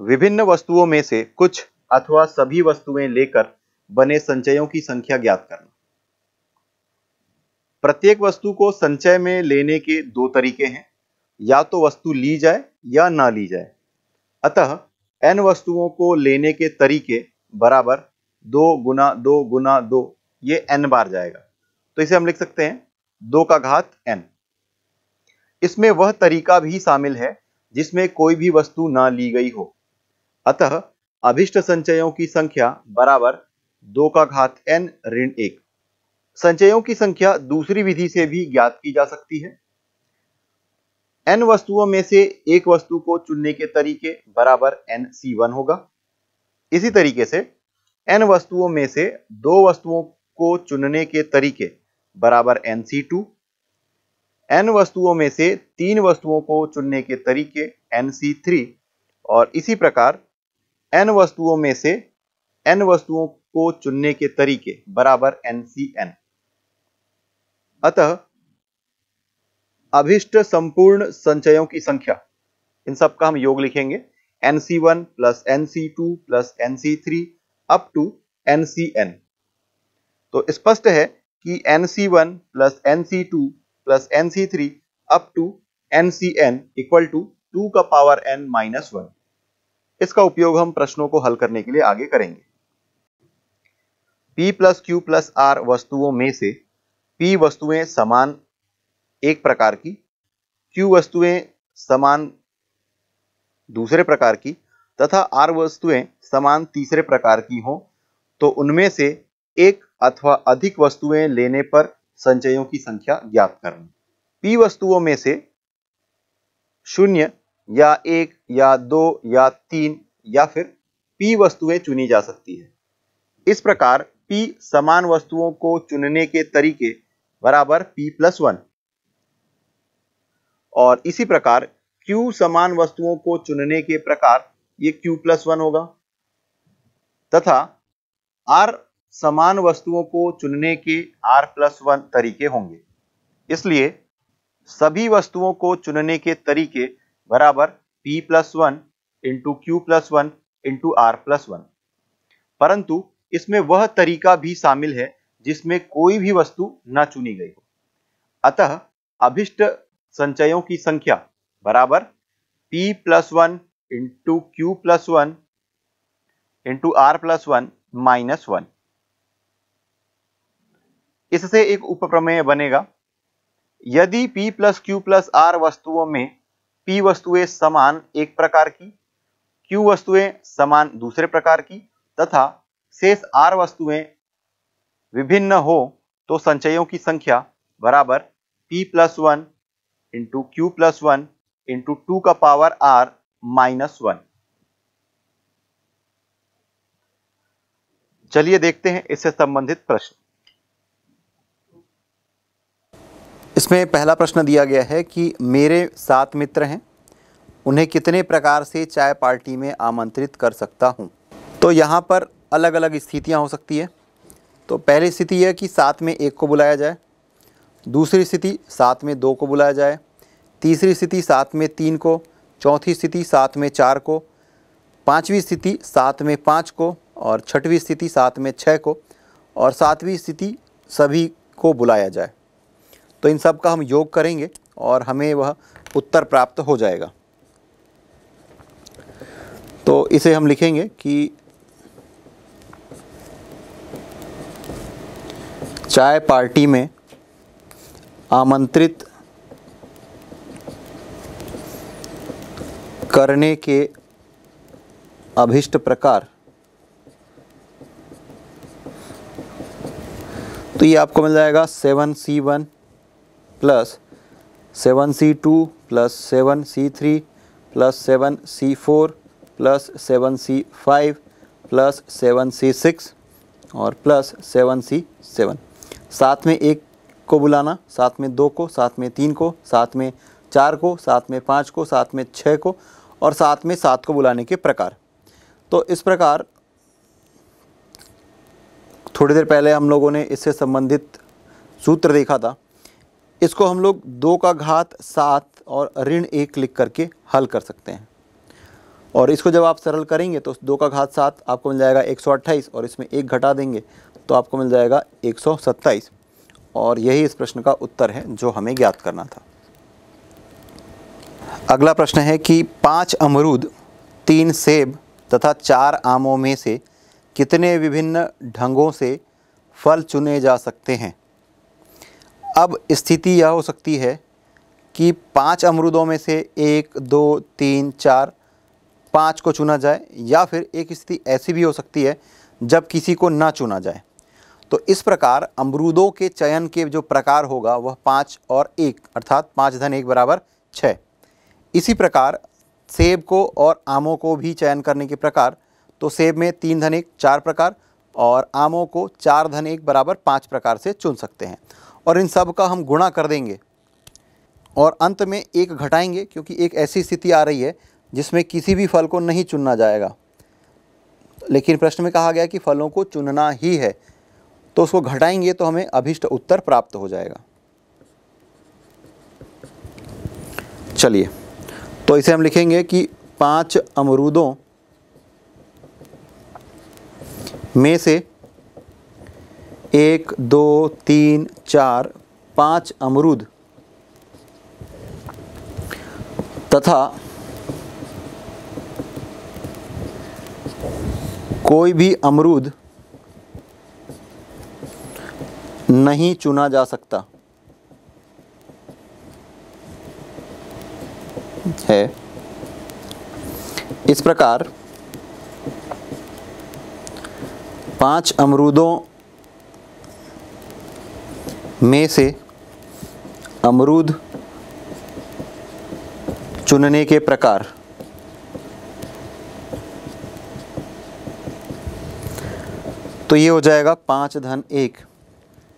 विभिन्न वस्तुओं में से कुछ अथवा सभी वस्तुएँ लेकर बने संचयों की संख्या ज्ञात करना। प्रत्येक वस्तु को संचय में लेने के दो तरीके हैं। या तो वस्तु ली जाए या ना ली जाए। अतः n वस्तुओं को लेने के तरीके बराबर दो गुना दो गुना दो, ये n बार जाएगा। तो इसे हम लिख सकते हैं, दो का घात n इसमें वह तरीका भी शामिल है जिसमें कोई भी वस्तु ना ली गई हो। अतः अभिष्ट संचयों की संख्या बराबर दो का घात n ऋण एक। संचयों की संख्या दूसरी विधि से भी ज्ञात की जा सकती है। n वस्तुओं में से एक वस्तु को चुनने के तरीके बराबर n c1 होगा। इसी तरीके से n वस्तुओं में से दो वस्तुओं को चुनने के तरीके बराबर nc2 n वस्तुओं में से तीन वस्तुओं को चुनने के तरीके nc3 और इसी प्रकार n वस्तुओं में से एन वस्तुओं को चुनने के तरीके, बराबर एन सी एन अतः, अभिष्ट संपूर्ण संचयों की संख्या। इन सब का हम योग लिखेंगे। N C one plus N C two plus N C three up to N C N तो स्पष्ट है कि N C one plus N C two plus N C three up to N C N equal to two का power N minus one इसका उपयोग हम प्रश्नों को हल करने के लिए आगे करेंगे। P plus Q plus R वस्तुओं में से p वस्तुएँ समान एक प्रकार की, q वस्तुएँ समान दूसरे प्रकार की तथा r वस्तुएँ समान तीसरे प्रकार की हों तो उनमें से एक अथवा अधिक वस्तुएँ लेने पर संचयों की संख्या ज्ञात करना। P वस्तुओं में से शून्य या एक, या दो, या तीन, या फिर p वस्तुएँ चुनी जा सकती है। इस प्रकार p समान वस्तुओं को चुनने के तरीके बराबर p प्लस वन। और इसी प्रकार q समान वस्तुओं को चुनने के प्रकार ये q प्लस वन होगा। तथा r समान वस्तुओं को चुनने के r प्लस वन तरीके होंगे। इसलिए सभी वस्तुओं को चुनने के तरीके बराबर p plus one into Q plus one into R plus one परंतु इसमें वह तरीका भी शामिल है जिसमें कोई भी वस्तु न चुनी गई हो। अतः अभिष्ट संचयों की संख्या बराबर p plus one into Q plus one into R plus one minus one इससे एक उपप्रमेय बनेगा। यदि p plus Q plus R वस्तुओं में p वस्तुएँ समान एक प्रकार की, q वस्तुएँ समान दूसरे प्रकार की, तथा शेष r वस्तुएँ विभिन्न हो तो संचयों की संख्या बराबर p plus one into Q plus one into two का पावर r माइनस वन चलिए देखते हैं इससे संबंधित प्रश्न। इसमें पहला प्रश्न दिया गया है कि मेरे सात मित्र हैं, उन्हें कितने प्रकार से चाय पार्टी में आमंत्रित कर सकता हूँ? तो यहाँ पर अलग अलग स्थितियाँ हो सकती है तो पहली स्थिति यह कि सात में एक को बुलाया जाए, दूसरी स्थिति सात में दो को बुलाया जाए, तीसरी स्थिति सात में तीन को, चौथी स्थिति सात में चार को, पाँचवीं स्थिति सात में पाँच को और छठवीं स्थिति सात में छः को और सातवीं स्थिति सभी को बुलाया जाए तो इन सब का हम योग करेंगे और हमें वह उत्तर प्राप्त हो जाएगा। तो इसे हम लिखेंगे कि चाय पार्टी में आमंत्रित करने के अभिष्ट प्रकार। तो ये आपको मिल जाएगा seven C one plus seven C two plus seven C three plus seven C four plus seven C five plus seven C six और प्लस सेवन सी सेवन साथ में एक को बुलाना, साथ में दो को, साथ में तीन को, साथ में चार को, साथ में पाँच को, साथ में छः को और साथ में सात को बुलाने के प्रकार। तो इस प्रकार थोड़ी देर पहले हम लोगों ने इससे संबंधित सूत्र देखा था। इसको हम लोग दो का घात सात और ऋण एक लिख करके हल कर सकते हैं। और इसको जब आप सरल करेंगे तो दो का घात सात आपको मिल जाएगा एक सौ अट्ठाईस और इसमें एक घटा देंगे तो आपको मिल जाएगा एक सौ सत्ताईस। और यही इस प्रश्न का उत्तर है जो हमें ज्ञात करना था। अगला प्रश्न है कि पाँच अमरूद, तीन सेब तथा चार आमों में से कितने विभिन्न ढंगों से फल चुने जा सकते हैं? अब स्थिति यह हो सकती है कि पाँच अमरूदों में से एक, दो, तीन, चार, पाँच को चुना जाए, या फिर एक स्थिति ऐसी भी हो सकती है जब किसी को ना चुना जाए। तो इस प्रकार अमरूदों के चयन के जो प्रकार होगा, वह पाँच और एक, अर्थात पाँच धन एक बराबर छः इसी प्रकार सेब को और आमों को भी चयन करने के प्रकार तो सेब में तीन धन एक, चार प्रकार, और आमों को चार धन एक बराबर पाँच प्रकार से चुन सकते हैं। और इन सब का हम गुणा कर देंगे और अंत में एक घटाएँगे, क्योंकि एक ऐसी स्थिति आ रही है जिसमें किसी भी फल को नहीं चुनना जाएगा। लेकिन प्रश्न में कहा गया कि फलों को चुनना ही है तो उसको घटाएँगे तो हमें अभिष्ट उत्तर प्राप्त हो जाएगा। चलिए तो इसे हम लिखेंगे कि पाँच अमरूदों में से एक, दो, तीन, चार, पाँच अमरूद। तथा कोई भी अमरूद नहीं चुना जा सकता। है। इस प्रकार पाँच अमरूदों में से अमरूद चुनने के प्रकार। तो ये हो जाएगा पाँच धन एक।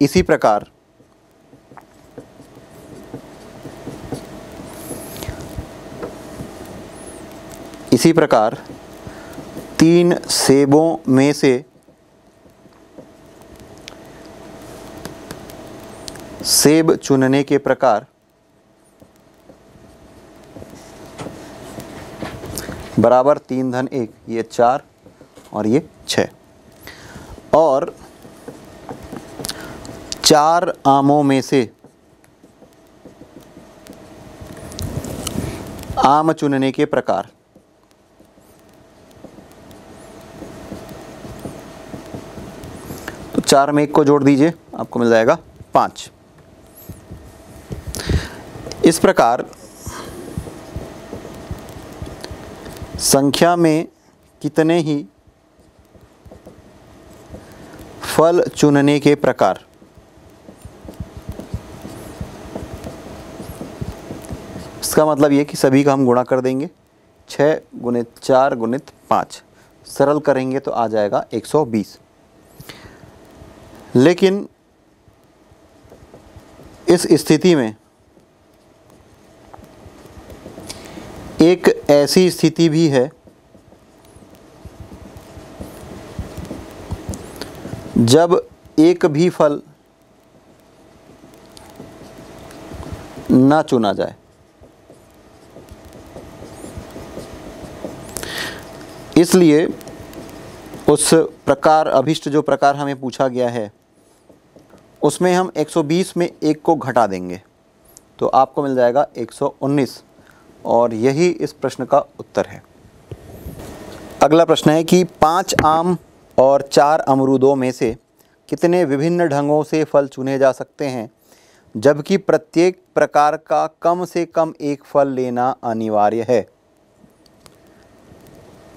इसी प्रकार। इसी प्रकार तीन सेबों में से सेब चुनने के प्रकार। बराबर तीन धन एक, ये चार और ये छ और चार आमों में से आम चुनने के प्रकार। तो चार में एक को जोड़ दीजिए, आपको मिल जाएगा पाँच। इस प्रकार संख्या में कितने ही फल चुनने के प्रकार। इसका मतलब ये कि सभी का हम गुणा कर देंगे। छः गुणित चार गुणित पाँच। सरल करेंगे तो आ जाएगा 120 लेकिन इस स्थिति में एक ऐसी स्थिति भी है जब एक भी फल ना चुना जाए। इसलिए उस प्रकार, अभिष्ट जो प्रकार हमें पूछा गया है, उसमें हम 120 में एक को घटा देंगे। तो आपको मिल जाएगा 119 और यही इस प्रश्न का उत्तर है। अगला प्रश्न है कि पाँच आम और चार अमरूदों में से कितने विभिन्न ढंगों से फल चुने जा सकते हैं? जबकि प्रत्येक प्रकार का कम से कम एक फल लेना अनिवार्य है।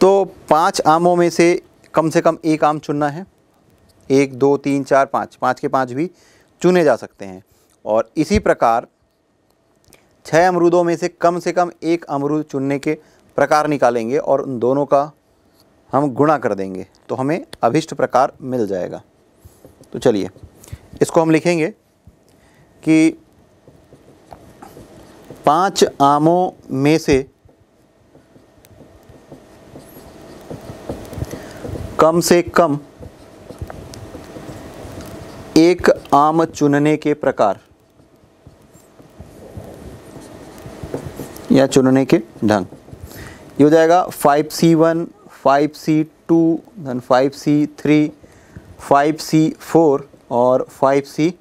तो पाँच आमों में से कम से कम एक आम चुनना है। एक, दो, तीन, चार, पाँच पाँच के पाँच भी चुने जा सकते हैं। और इसी प्रकार छः अमरूदों में से कम से कम एक अमरूद चुनने के प्रकार निकालेंगे और उन दोनों का हम गुणा कर देंगे तो हमें अभिष्ट प्रकार मिल जाएगा। तो चलिए, इसको हम लिखेंगे कि पाँच आमों में से कम से कम एक आम चुनने के प्रकार या चुनने के ढंग ये हो जाएगा five C one five C two five C three five C four और फाइव सी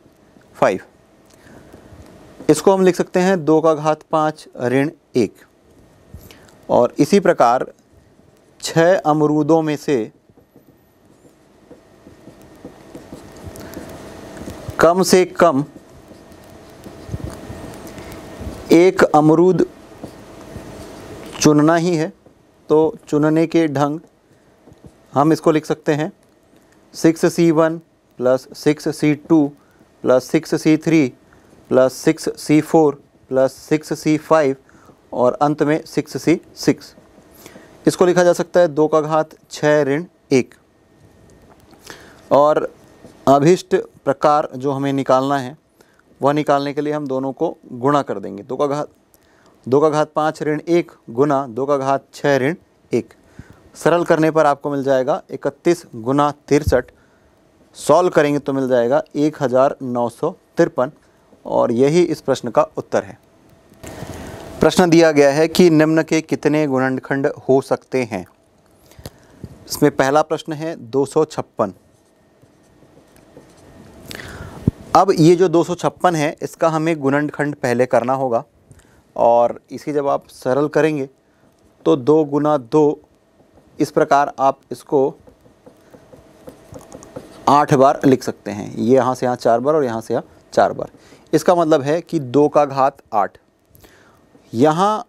फाइव इसको हम लिख सकते हैं दो का घात पाँच, ऋण एक। और इसी प्रकार छः अमरूदों में से कम से कम एक अमरूद चुनना ही है। तो चुनने के ढंग हम इसको लिख सकते हैं। Six C one plus six C two plus six C three plus six C four plus six C five और अंत में सिक्स सी सिक्स। इसको लिखा जा सकता है दो का घात छः ऋण एक। और अभिष्ट प्रकार जो हमें निकालना है, वह निकालने के लिए हम दोनों को गुणा कर देंगे। दो का घात दो का घात पाँच ऋण एक गुना दो का घात छः ऋण एक। सरल करने पर आपको मिल जाएगा इकतीस गुना तिरसठ। सॉल्व करेंगे तो मिल जाएगा एक हज़ार नौ सौ तिरपन। और यही इस प्रश्न का उत्तर है। प्रश्न दिया गया है कि निम्न के कितने गुणनखंड हो सकते हैं? इसमें पहला प्रश्न है दो सौ छप्पन। अब ये जो दो सौ छप्पन है, इसका हमें गुणनखंड पहले करना होगा। और इसी जब आप सरल करेंगे तो दो गुना दो, इस प्रकार आप इसको आठ बार लिख सकते हैं। ये यहाँ से यहाँ चार बार और यहाँ से यहाँ चार बार। इसका मतलब है कि दो का घात आठ। यहाँ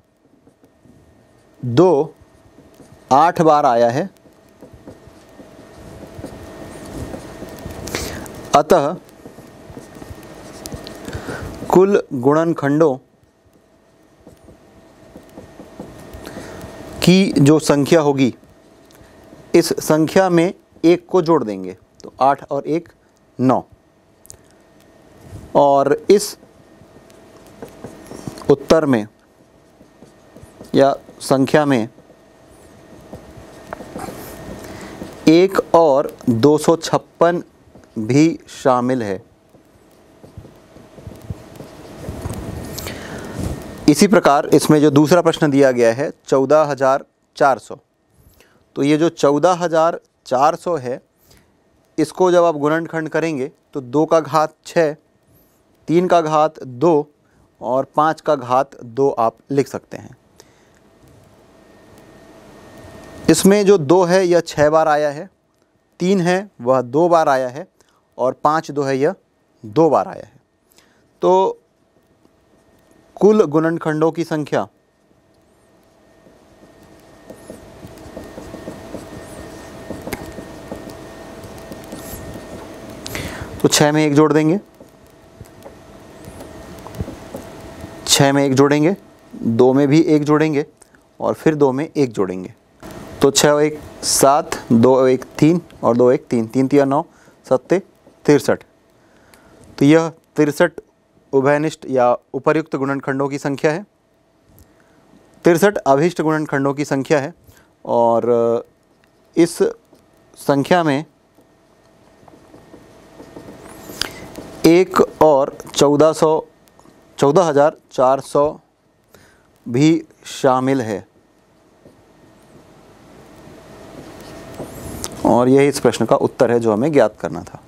दो आठ बार आया है। अतः कुल गुणनखंडों की जो संख्या होगी, इस संख्या में एक को जोड़ देंगे। तो आठ और एक, नौ। और इस उत्तर में या संख्या में एक और दो सौ छप्पन भी शामिल है। इसी प्रकार इसमें जो दूसरा प्रश्न दिया गया है, चौदह हज़ार चार सौ। तो ये जो चौदह हज़ार चार सौ है, इसको जब आप गुणनखंड करेंगे तो दो का घात छः, तीन का घात दो और पाँच का घात दो आप लिख सकते हैं। इसमें जो दो है, यह छः बार आया है, तीन है, वह दो बार आया है और पाँच दो है, यह दो बार आया है। तो कुल गुणनखंडों की संख्या। तो छः में एक जोड़ देंगे। छः में एक जोड़ेंगे, दो में भी एक जोड़ेंगे और फिर दो में एक जोड़ेंगे। तो छः एक सात, दो एक तीन और दो एक तीन तीन तीन, नौ, सत्ते, तिरसठ। तो यह तिरसठ उभयनिष्ठ या उपर्युक्त गुणनखंडों की संख्या है। तिरसठ अभिष्ट गुणनखंडों की संख्या है और इस संख्या में एक और चौदह सौ, चौदह हज़ार चार सौ भी शामिल है। और यही इस प्रश्न का उत्तर है जो हमें ज्ञात करना था।